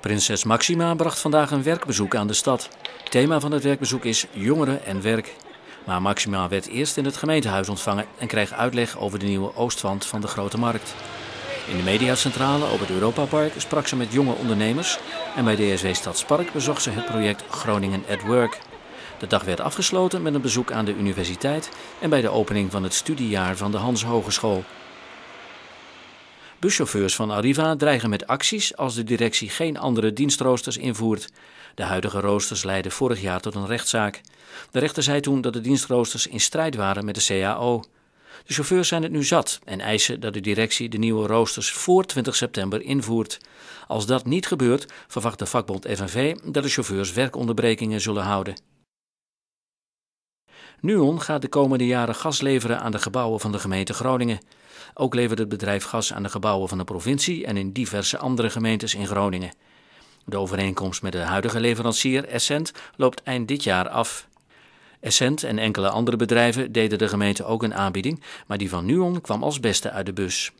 Prinses Maxima bracht vandaag een werkbezoek aan de stad. Thema van het werkbezoek is jongeren en werk. Maar Maxima werd eerst in het gemeentehuis ontvangen en kreeg uitleg over de nieuwe oostwand van de Grote Markt. In de mediacentrale op het Europapark sprak ze met jonge ondernemers en bij DSW Stadspark bezocht ze het project Groningen at Work. De dag werd afgesloten met een bezoek aan de universiteit en bij de opening van het studiejaar van de Hans Hogeschool. Buschauffeurs van Arriva dreigen met acties als de directie geen andere dienstroosters invoert. De huidige roosters leidden vorig jaar tot een rechtszaak. De rechter zei toen dat de dienstroosters in strijd waren met de CAO. De chauffeurs zijn het nu zat en eisen dat de directie de nieuwe roosters voor 20 september invoert. Als dat niet gebeurt, verwacht de vakbond FNV dat de chauffeurs werkonderbrekingen zullen houden. Nuon gaat de komende jaren gas leveren aan de gebouwen van de gemeente Groningen. Ook levert het bedrijf gas aan de gebouwen van de provincie en in diverse andere gemeentes in Groningen. De overeenkomst met de huidige leverancier Essent loopt eind dit jaar af. Essent en enkele andere bedrijven deden de gemeente ook een aanbieding, maar die van Nuon kwam als beste uit de bus.